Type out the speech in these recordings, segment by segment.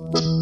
you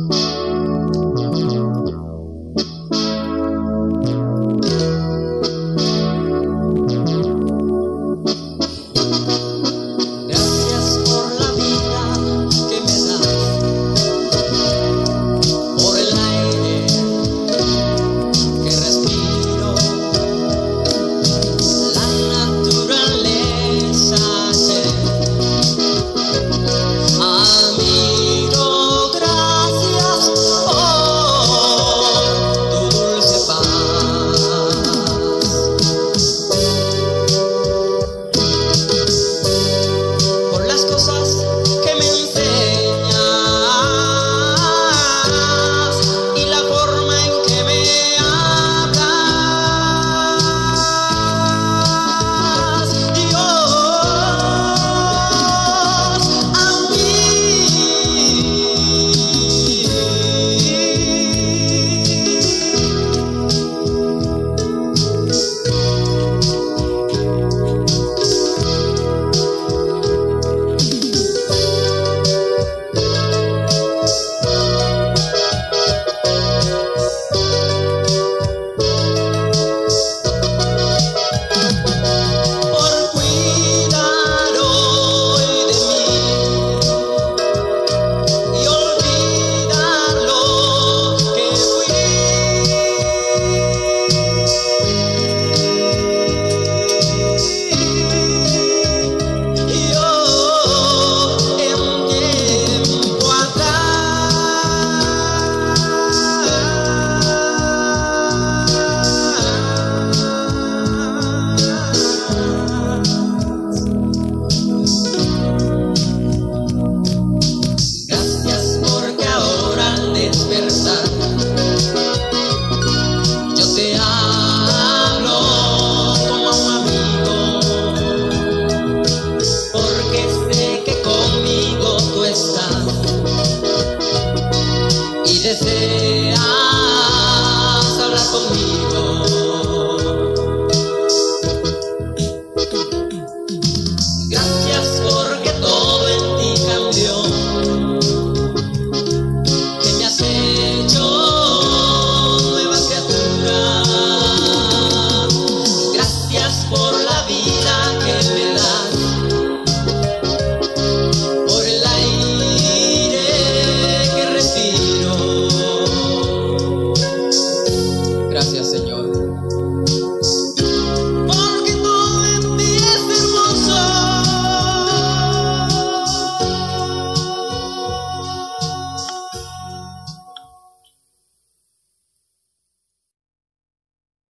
gracias.